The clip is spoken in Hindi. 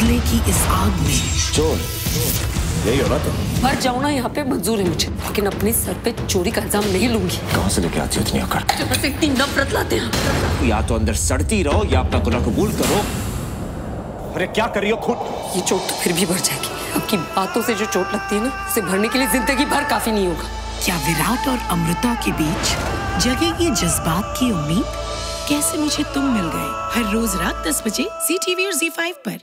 बदले की इस आग में। चोर। यही हो ना तुम मर जाऊँ ना यहाँ पे मंजूर है मुझे। लेकिन अपने सर पे चोरी का इल्ज़ाम नहीं लूँगी। कहाँ से लेके आती हो इतनी अकड़? जब बस इतनी नफरत लाते हैं। या तो अंदर सड़ती रहो या अपना गुनाह कबूल करो। अरे क्या कर रही हो खुद ये चोट तो फिर भी भर जाएगी। आपकी बातों से जो चोट लगती है ना उसे भरने के लिए ज़िंदगी भर काफ़ी नहीं होगा। क्या विराट और अमृता के बीच जगेगी जज्बात की उम्मीद? कैसे मुझे तुम मिल गए? हर रोज रात 10 बजे सी टीवी और जी फाइव पर।